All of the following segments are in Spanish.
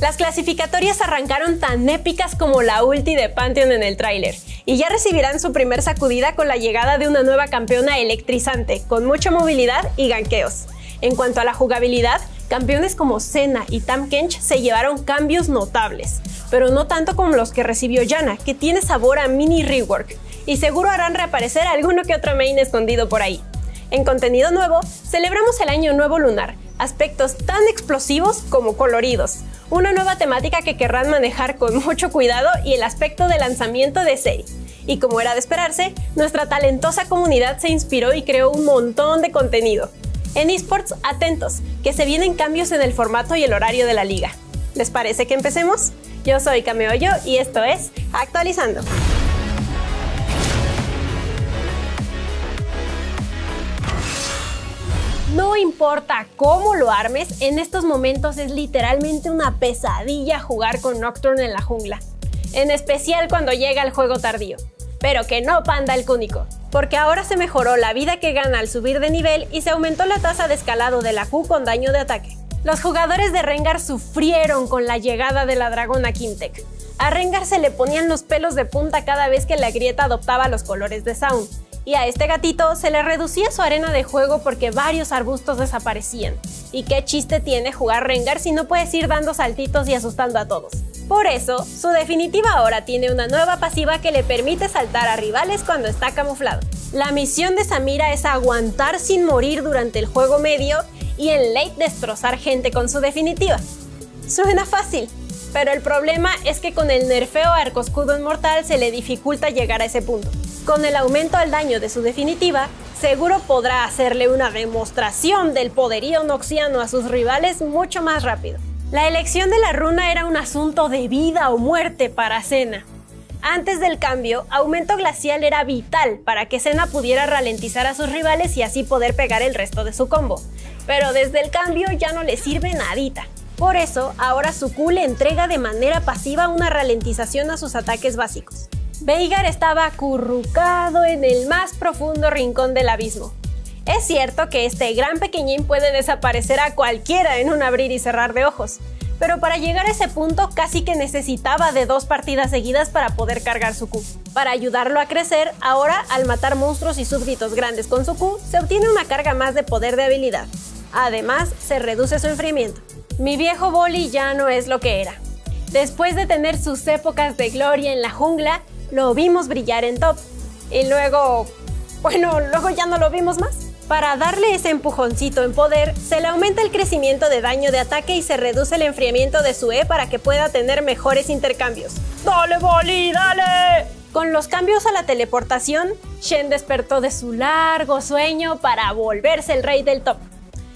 Las clasificatorias arrancaron tan épicas como la ulti de Pantheon en el tráiler, y ya recibirán su primer sacudida con la llegada de una nueva campeona electrizante, con mucha movilidad y ganqueos. En cuanto a la jugabilidad, campeones como Senna y Tam Kench se llevaron cambios notables, pero no tanto como los que recibió Yana, que tiene sabor a mini rework, y seguro harán reaparecer alguno que otro main escondido por ahí. En contenido nuevo, celebramos el Año Nuevo Lunar, aspectos tan explosivos como coloridos, una nueva temática que querrán manejar con mucho cuidado y el aspecto de lanzamiento de serie. Y como era de esperarse, nuestra talentosa comunidad se inspiró y creó un montón de contenido. En esports, atentos, que se vienen cambios en el formato y el horario de la liga. ¿Les parece que empecemos? Yo soy Cameollo y esto es Actualizando. No importa cómo lo armes, en estos momentos es literalmente una pesadilla jugar con Nocturne en la jungla. En especial cuando llega el juego tardío. Pero que no panda el cúnico, porque ahora se mejoró la vida que gana al subir de nivel y se aumentó la tasa de escalado de la Q con daño de ataque. Los jugadores de Rengar sufrieron con la llegada de la dragona Kimtek. A Rengar se le ponían los pelos de punta cada vez que la grieta adoptaba los colores de Sound, y a este gatito se le reducía su arena de juego porque varios arbustos desaparecían. ¿Y qué chiste tiene jugar Rengar si no puedes ir dando saltitos y asustando a todos? Por eso, su definitiva ahora tiene una nueva pasiva que le permite saltar a rivales cuando está camuflado. La misión de Samira es aguantar sin morir durante el juego medio y en late destrozar gente con su definitiva. Suena fácil, pero el problema es que con el nerfeo arco escudo inmortal se le dificulta llegar a ese punto. Con el aumento al daño de su definitiva, seguro podrá hacerle una demostración del poderío noxiano a sus rivales mucho más rápido. La elección de la runa era un asunto de vida o muerte para Senna. Antes del cambio, aumento glacial era vital para que Senna pudiera ralentizar a sus rivales y así poder pegar el resto de su combo. Pero desde el cambio ya no le sirve nadita. Por eso, ahora su Q le entrega de manera pasiva una ralentización a sus ataques básicos. Veigar estaba acurrucado en el más profundo rincón del abismo. Es cierto que este gran pequeñín puede desaparecer a cualquiera en un abrir y cerrar de ojos, pero para llegar a ese punto casi que necesitaba de dos partidas seguidas para poder cargar su Q. Para ayudarlo a crecer, ahora al matar monstruos y súbditos grandes con su Q, se obtiene una carga más de poder de habilidad. Además, se reduce su enfriamiento. Mi viejo Boli ya no es lo que era. Después de tener sus épocas de gloria en la jungla, lo vimos brillar en top. Y luego, bueno, luego ya no lo vimos más. Para darle ese empujoncito en poder, se le aumenta el crecimiento de daño de ataque y se reduce el enfriamiento de su E para que pueda tener mejores intercambios. ¡Dale, Boli, dale! Con los cambios a la teleportación, Shen despertó de su largo sueño para volverse el rey del top.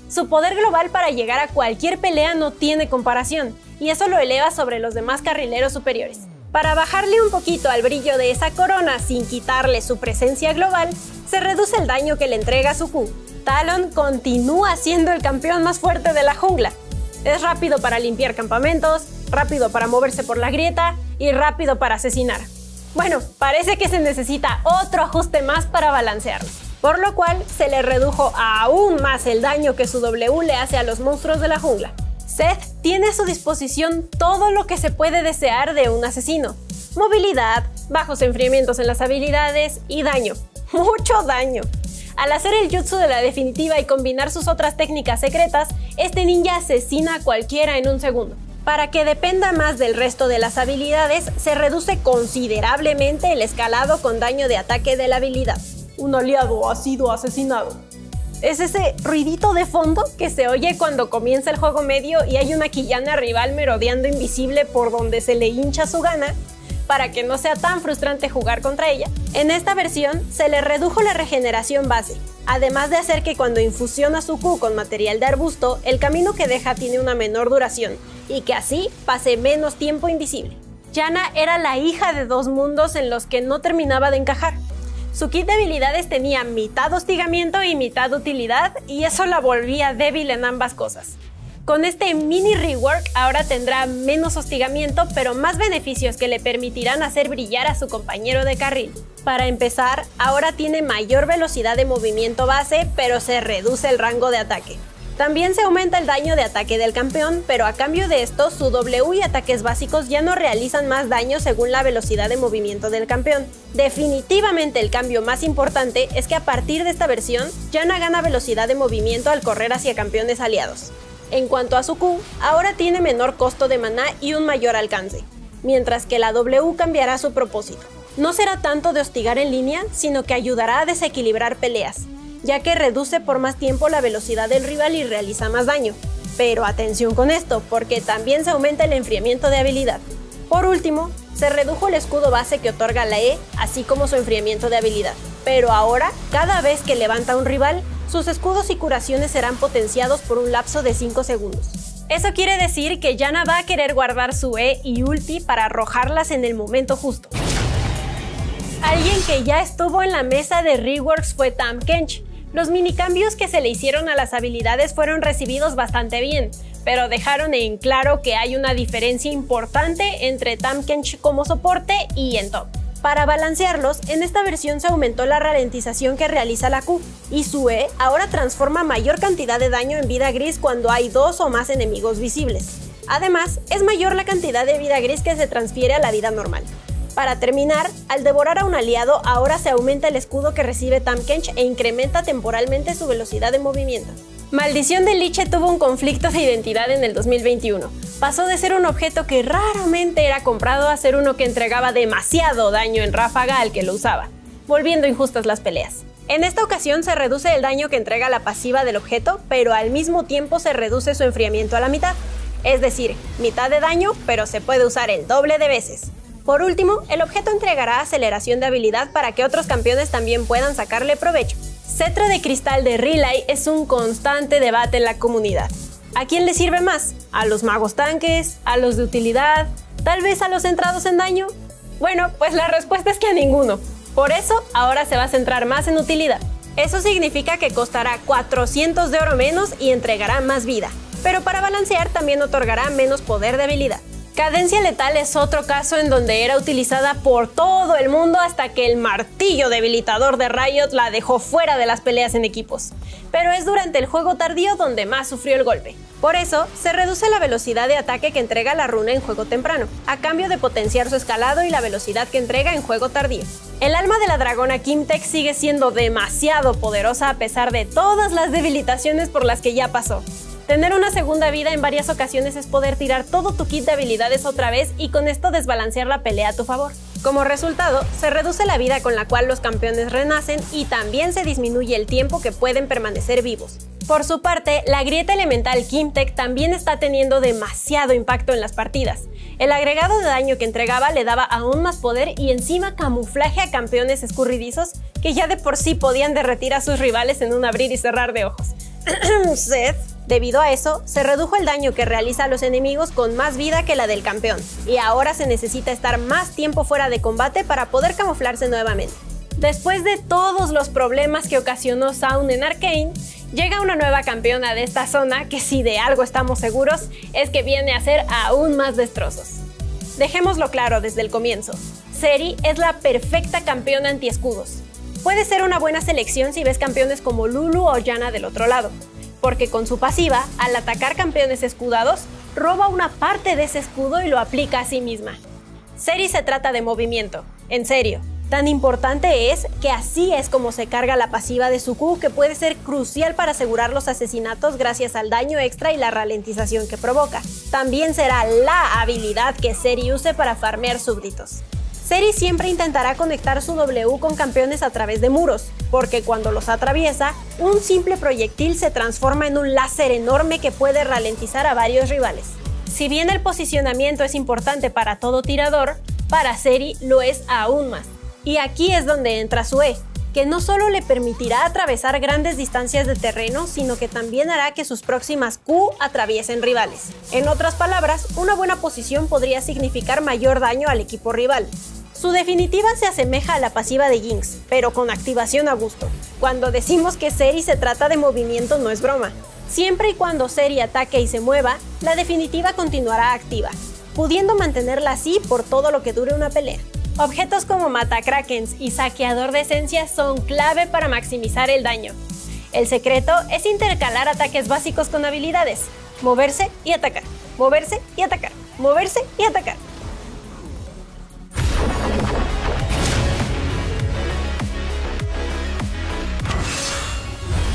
Su poder global para llegar a cualquier pelea no tiene comparación, y eso lo eleva sobre los demás carrileros superiores. Para bajarle un poquito al brillo de esa corona sin quitarle su presencia global, se reduce el daño que le entrega su Q. Talon continúa siendo el campeón más fuerte de la jungla. Es rápido para limpiar campamentos, rápido para moverse por la grieta y rápido para asesinar. Bueno, parece que se necesita otro ajuste más para balancearlo, por lo cual se le redujo aún más el daño que su W le hace a los monstruos de la jungla. Seth tiene a su disposición todo lo que se puede desear de un asesino. Movilidad, bajos enfriamientos en las habilidades y daño. Mucho daño. Al hacer el jutsu de la definitiva y combinar sus otras técnicas secretas, este ninja asesina a cualquiera en un segundo. Para que dependa más del resto de las habilidades, se reduce considerablemente el escalado con daño de ataque de la habilidad. Un aliado ha sido asesinado es ese ruidito de fondo que se oye cuando comienza el juego medio y hay una quillana rival merodeando invisible por donde se le hincha su gana para que no sea tan frustrante jugar contra ella. En esta versión se le redujo la regeneración base, además de hacer que cuando infusiona su Q con material de arbusto, el camino que deja tiene una menor duración y que así pase menos tiempo invisible. Yana era la hija de dos mundos en los que no terminaba de encajar. Su kit de habilidades tenía mitad hostigamiento y mitad utilidad y eso la volvía débil en ambas cosas. Con este mini rework ahora tendrá menos hostigamiento pero más beneficios que le permitirán hacer brillar a su compañero de carril. Para empezar, ahora tiene mayor velocidad de movimiento base pero se reduce el rango de ataque. También se aumenta el daño de ataque del campeón, pero a cambio de esto, su W y ataques básicos ya no realizan más daño según la velocidad de movimiento del campeón. Definitivamente el cambio más importante es que a partir de esta versión, Yana gana velocidad de movimiento al correr hacia campeones aliados. En cuanto a su Q, ahora tiene menor costo de maná y un mayor alcance, mientras que la W cambiará su propósito. No será tanto de hostigar en línea, sino que ayudará a desequilibrar peleas, ya que reduce por más tiempo la velocidad del rival y realiza más daño. Pero atención con esto, porque también se aumenta el enfriamiento de habilidad. Por último, se redujo el escudo base que otorga la E, así como su enfriamiento de habilidad. Pero ahora, cada vez que levanta un rival, sus escudos y curaciones serán potenciados por un lapso de 5 segundos. Eso quiere decir que Yana va a querer guardar su E y ulti para arrojarlas en el momento justo. Alguien que ya estuvo en la mesa de reworks fue Tam Kench, los minicambios que se le hicieron a las habilidades fueron recibidos bastante bien, pero dejaron en claro que hay una diferencia importante entre Tamkench como soporte y en top. Para balancearlos, en esta versión se aumentó la ralentización que realiza la Q, y su E ahora transforma mayor cantidad de daño en vida gris cuando hay dos o más enemigos visibles. Además, es mayor la cantidad de vida gris que se transfiere a la vida normal. Para terminar, al devorar a un aliado, ahora se aumenta el escudo que recibe Tamkench e incrementa temporalmente su velocidad de movimiento. Maldición de Liche tuvo un conflicto de identidad en el 2021. Pasó de ser un objeto que raramente era comprado a ser uno que entregaba demasiado daño en ráfaga al que lo usaba, volviendo injustas las peleas. En esta ocasión se reduce el daño que entrega la pasiva del objeto, pero al mismo tiempo se reduce su enfriamiento a la mitad. Es decir, mitad de daño, pero se puede usar el doble de veces. Por último, el objeto entregará aceleración de habilidad para que otros campeones también puedan sacarle provecho. Cetro de cristal de Relay es un constante debate en la comunidad. ¿A quién le sirve más? ¿A los magos tanques? ¿A los de utilidad? ¿Tal vez a los centrados en daño? Bueno, pues la respuesta es que a ninguno. Por eso, ahora se va a centrar más en utilidad. Eso significa que costará 400 de oro menos y entregará más vida. Pero para balancear también otorgará menos poder de habilidad. Cadencia letal es otro caso en donde era utilizada por todo el mundo hasta que el martillo debilitador de Riot la dejó fuera de las peleas en equipos. Pero es durante el juego tardío donde más sufrió el golpe. Por eso, se reduce la velocidad de ataque que entrega la runa en juego temprano, a cambio de potenciar su escalado y la velocidad que entrega en juego tardío. El alma de la dragona Kimtech sigue siendo demasiado poderosa a pesar de todas las debilitaciones por las que ya pasó. Tener una segunda vida en varias ocasiones es poder tirar todo tu kit de habilidades otra vez y con esto desbalancear la pelea a tu favor. Como resultado, se reduce la vida con la cual los campeones renacen y también se disminuye el tiempo que pueden permanecer vivos. Por su parte, la grieta elemental Kimtech también está teniendo demasiado impacto en las partidas. El agregado de daño que entregaba le daba aún más poder y encima camuflaje a campeones escurridizos que ya de por sí podían derretir a sus rivales en un abrir y cerrar de ojos. Seth Debido a eso, se redujo el daño que realiza a los enemigos con más vida que la del campeón, y ahora se necesita estar más tiempo fuera de combate para poder camuflarse nuevamente. Después de todos los problemas que ocasionó Sound en Arcane, llega una nueva campeona de esta zona que si de algo estamos seguros es que viene a ser aún más destrozos. Dejémoslo claro desde el comienzo, Seri es la perfecta campeona anti-escudos. Puede ser una buena selección si ves campeones como Lulu o Yana del otro lado, porque con su pasiva, al atacar campeones escudados, roba una parte de ese escudo y lo aplica a sí misma. Seri se trata de movimiento, en serio. Tan importante es que así es como se carga la pasiva de su Q que puede ser crucial para asegurar los asesinatos gracias al daño extra y la ralentización que provoca. También será la habilidad que Seri use para farmear súbditos. Seri siempre intentará conectar su W con campeones a través de muros, porque cuando los atraviesa, un simple proyectil se transforma en un láser enorme que puede ralentizar a varios rivales. Si bien el posicionamiento es importante para todo tirador, para Seri lo es aún más. Y aquí es donde entra su E, que no solo le permitirá atravesar grandes distancias de terreno, sino que también hará que sus próximas Q atraviesen rivales. En otras palabras, una buena posición podría significar mayor daño al equipo rival, su definitiva se asemeja a la pasiva de Jinx, pero con activación a gusto. Cuando decimos que Seri se trata de movimiento no es broma. Siempre y cuando Seri ataque y se mueva, la definitiva continuará activa, pudiendo mantenerla así por todo lo que dure una pelea. Objetos como Mata Krakens y Saqueador de Esencias son clave para maximizar el daño. El secreto es intercalar ataques básicos con habilidades, moverse y atacar, moverse y atacar, moverse y atacar.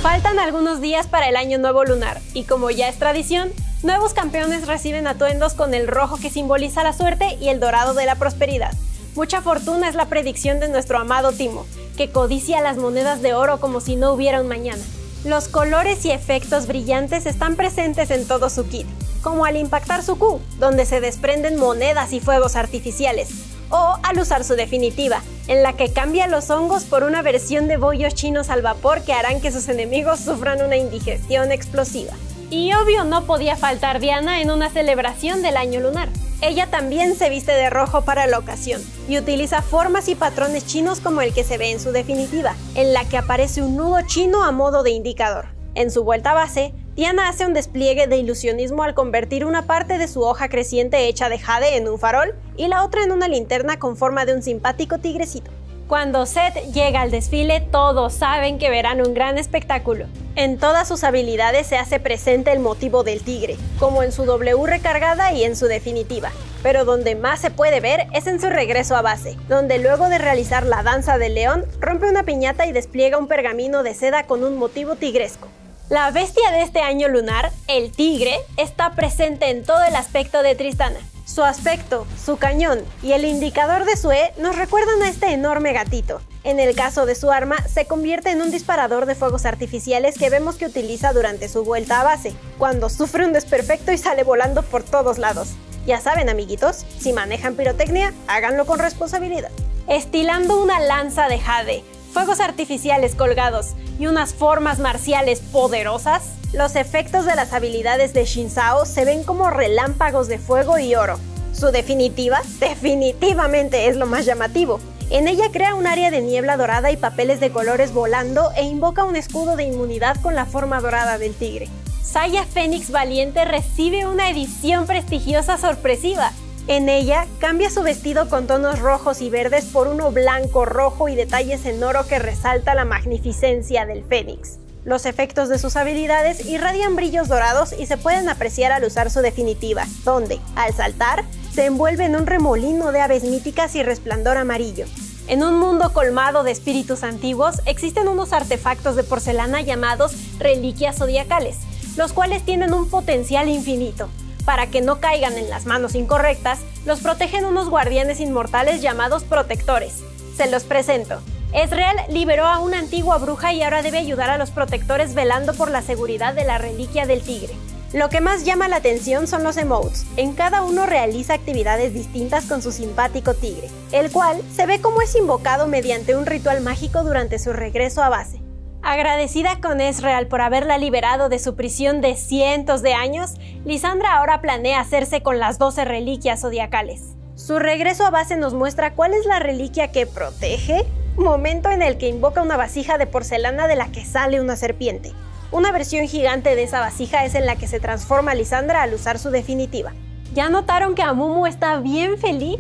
Faltan algunos días para el año nuevo lunar y como ya es tradición, nuevos campeones reciben atuendos con el rojo que simboliza la suerte y el dorado de la prosperidad. Mucha fortuna es la predicción de nuestro amado Timo, que codicia las monedas de oro como si no hubiera un mañana. Los colores y efectos brillantes están presentes en todo su kit, como al impactar su Q, donde se desprenden monedas y fuegos artificiales, o al usar su definitiva, en la que cambia los hongos por una versión de bollos chinos al vapor que harán que sus enemigos sufran una indigestión explosiva. Y obvio no podía faltar Diana en una celebración del año lunar. Ella también se viste de rojo para la ocasión y utiliza formas y patrones chinos como el que se ve en su definitiva, en la que aparece un nudo chino a modo de indicador. En su vuelta base, Diana hace un despliegue de ilusionismo al convertir una parte de su hoja creciente hecha de jade en un farol y la otra en una linterna con forma de un simpático tigrecito. Cuando Seth llega al desfile, todos saben que verán un gran espectáculo. En todas sus habilidades se hace presente el motivo del tigre, como en su W recargada y en su definitiva. Pero donde más se puede ver es en su regreso a base, donde luego de realizar la danza del león, rompe una piñata y despliega un pergamino de seda con un motivo tigresco. La bestia de este año lunar, el tigre, está presente en todo el aspecto de Tristana. Su aspecto, su cañón y el indicador de su E nos recuerdan a este enorme gatito. En el caso de su arma, se convierte en un disparador de fuegos artificiales que vemos que utiliza durante su vuelta a base, cuando sufre un desperfecto y sale volando por todos lados. Ya saben, amiguitos, si manejan pirotecnia, háganlo con responsabilidad. Estilando una lanza de jade, fuegos artificiales colgados y unas formas marciales poderosas, los efectos de las habilidades de Shinzao se ven como relámpagos de fuego y oro. Su definitiva definitivamente es lo más llamativo. En ella crea un área de niebla dorada y papeles de colores volando e invoca un escudo de inmunidad con la forma dorada del tigre. Saya Fénix Valiente recibe una edición prestigiosa sorpresiva, en ella cambia su vestido con tonos rojos y verdes por uno blanco, rojo y detalles en oro que resalta la magnificencia del Fénix. Los efectos de sus habilidades irradian brillos dorados y se pueden apreciar al usar su definitiva, donde, al saltar, se envuelve en un remolino de aves míticas y resplandor amarillo. En un mundo colmado de espíritus antiguos, existen unos artefactos de porcelana llamados reliquias zodiacales, los cuales tienen un potencial infinito, para que no caigan en las manos incorrectas, los protegen unos guardianes inmortales llamados protectores. Se los presento. Ezreal liberó a una antigua bruja y ahora debe ayudar a los protectores velando por la seguridad de la reliquia del tigre. Lo que más llama la atención son los emotes. En cada uno realiza actividades distintas con su simpático tigre, el cual se ve como es invocado mediante un ritual mágico durante su regreso a base. Agradecida con Ezreal por haberla liberado de su prisión de cientos de años, Lisandra ahora planea hacerse con las 12 reliquias zodiacales. Su regreso a base nos muestra cuál es la reliquia que protege, momento en el que invoca una vasija de porcelana de la que sale una serpiente. Una versión gigante de esa vasija es en la que se transforma Lisandra al usar su definitiva. ¿Ya notaron que Amumu está bien feliz?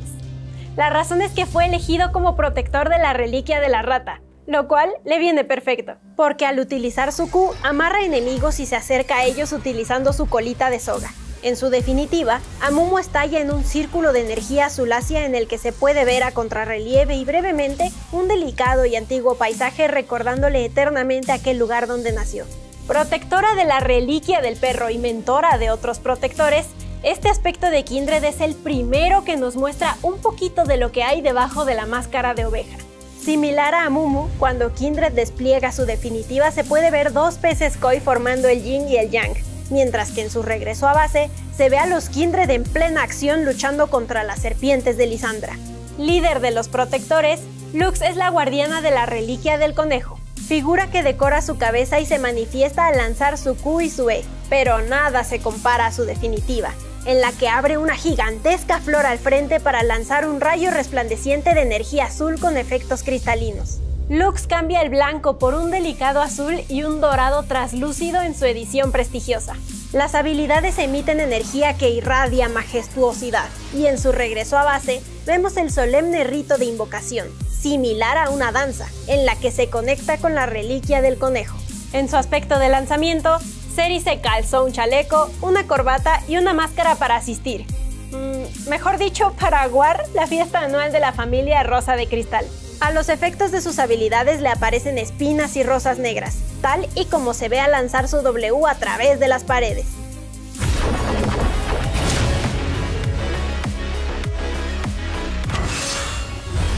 La razón es que fue elegido como protector de la reliquia de la rata, lo cual le viene perfecto, porque al utilizar su Q amarra enemigos y se acerca a ellos utilizando su colita de soga. En su definitiva, Amumu estalla en un círculo de energía azulácea en el que se puede ver a contrarrelieve y brevemente un delicado y antiguo paisaje recordándole eternamente aquel lugar donde nació. Protectora de la reliquia del perro y mentora de otros protectores, este aspecto de Kindred es el primero que nos muestra un poquito de lo que hay debajo de la máscara de oveja. Similar a Amumu, cuando Kindred despliega su definitiva se puede ver dos peces koi formando el yin y el yang, mientras que en su regreso a base se ve a los Kindred en plena acción luchando contra las serpientes de Lisandra. Líder de los protectores, Lux es la guardiana de la reliquia del conejo, figura que decora su cabeza y se manifiesta al lanzar su Q y su E, pero nada se compara a su definitiva, en la que abre una gigantesca flor al frente para lanzar un rayo resplandeciente de energía azul con efectos cristalinos. Lux cambia el blanco por un delicado azul y un dorado traslúcido en su edición prestigiosa. Las habilidades emiten energía que irradia majestuosidad, y en su regreso a base vemos el solemne rito de invocación, similar a una danza, en la que se conecta con la reliquia del conejo. En su aspecto de lanzamiento, Seri se calzó un chaleco, una corbata y una máscara para asistir. Mm, mejor dicho, para aguar la fiesta anual de la familia Rosa de Cristal. A los efectos de sus habilidades le aparecen espinas y rosas negras, tal y como se ve al lanzar su W a través de las paredes.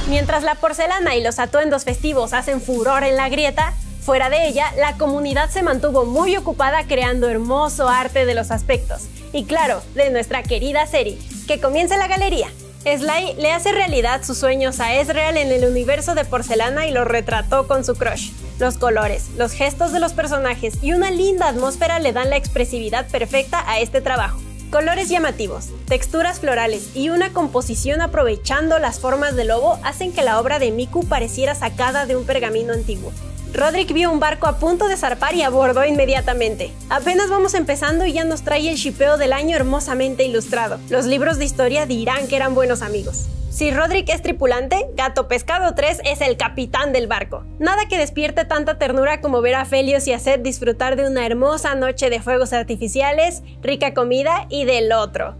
Mientras la porcelana y los atuendos festivos hacen furor en la grieta, fuera de ella, la comunidad se mantuvo muy ocupada creando hermoso arte de los aspectos. Y claro, de nuestra querida serie. Que comience la galería. Sly le hace realidad sus sueños a Ezreal en el universo de porcelana y lo retrató con su crush. Los colores, los gestos de los personajes y una linda atmósfera le dan la expresividad perfecta a este trabajo. Colores llamativos, texturas florales y una composición aprovechando las formas del lobo hacen que la obra de Miku pareciera sacada de un pergamino antiguo. Roderick vio un barco a punto de zarpar y abordó inmediatamente. Apenas vamos empezando y ya nos trae el shipeo del año hermosamente ilustrado. Los libros de historia dirán que eran buenos amigos. Si Roderick es tripulante, Gato Pescado 3 es el capitán del barco. Nada que despierte tanta ternura como ver a Felios y a Seth disfrutar de una hermosa noche de fuegos artificiales, rica comida y del otro.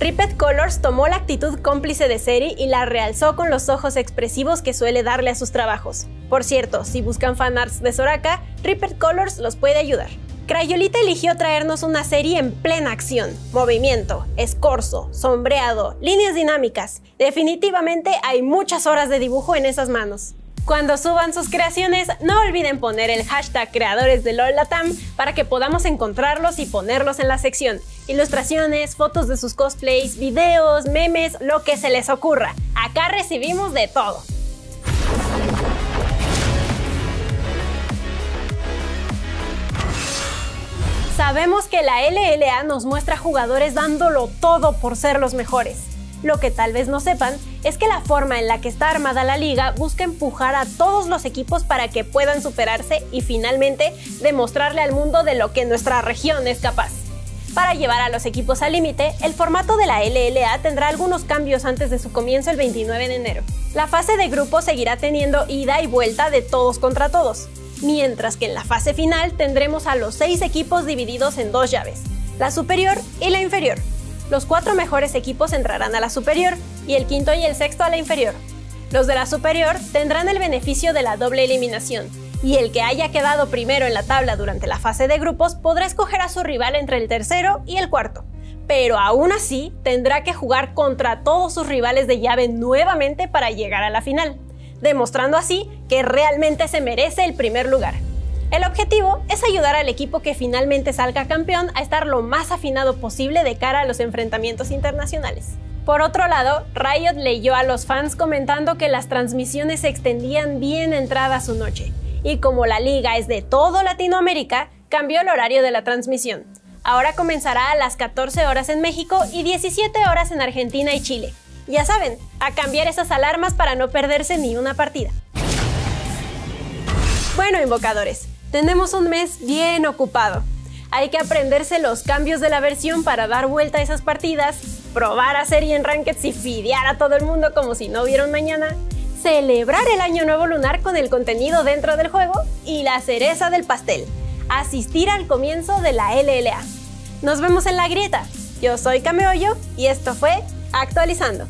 Ripet Colors tomó la actitud cómplice de Seri y la realzó con los ojos expresivos que suele darle a sus trabajos. Por cierto, si buscan fanarts de Soraka, Ripet Colors los puede ayudar. Crayolita eligió traernos una serie en plena acción, movimiento, escorzo, sombreado, líneas dinámicas. Definitivamente hay muchas horas de dibujo en esas manos. Cuando suban sus creaciones, no olviden poner el hashtag creadores de LOLATAM para que podamos encontrarlos y ponerlos en la sección. Ilustraciones, fotos de sus cosplays, videos, memes, lo que se les ocurra. Acá recibimos de todo. Sabemos que la LLA nos muestra jugadores dándolo todo por ser los mejores. Lo que tal vez no sepan es que la forma en la que está armada la liga busca empujar a todos los equipos para que puedan superarse y finalmente demostrarle al mundo de lo que nuestra región es capaz. Para llevar a los equipos al límite, el formato de la LLA tendrá algunos cambios antes de su comienzo el 29 de enero. La fase de grupo seguirá teniendo ida y vuelta de todos contra todos mientras que en la fase final tendremos a los seis equipos divididos en dos llaves, la superior y la inferior. Los cuatro mejores equipos entrarán a la superior y el quinto y el sexto a la inferior. Los de la superior tendrán el beneficio de la doble eliminación, y el que haya quedado primero en la tabla durante la fase de grupos podrá escoger a su rival entre el tercero y el cuarto. Pero aún así tendrá que jugar contra todos sus rivales de llave nuevamente para llegar a la final demostrando así que realmente se merece el primer lugar. El objetivo es ayudar al equipo que finalmente salga campeón a estar lo más afinado posible de cara a los enfrentamientos internacionales. Por otro lado, Riot leyó a los fans comentando que las transmisiones se extendían bien entrada su noche, y como la liga es de todo Latinoamérica, cambió el horario de la transmisión. Ahora comenzará a las 14 horas en México y 17 horas en Argentina y Chile, ya saben, a cambiar esas alarmas para no perderse ni una partida. Bueno, invocadores, tenemos un mes bien ocupado. Hay que aprenderse los cambios de la versión para dar vuelta a esas partidas, probar a serie en Rankeds y fidear a todo el mundo como si no un mañana, celebrar el Año Nuevo Lunar con el contenido dentro del juego y la cereza del pastel, asistir al comienzo de la LLA. Nos vemos en la grieta. Yo soy Cameollo y esto fue Actualizando.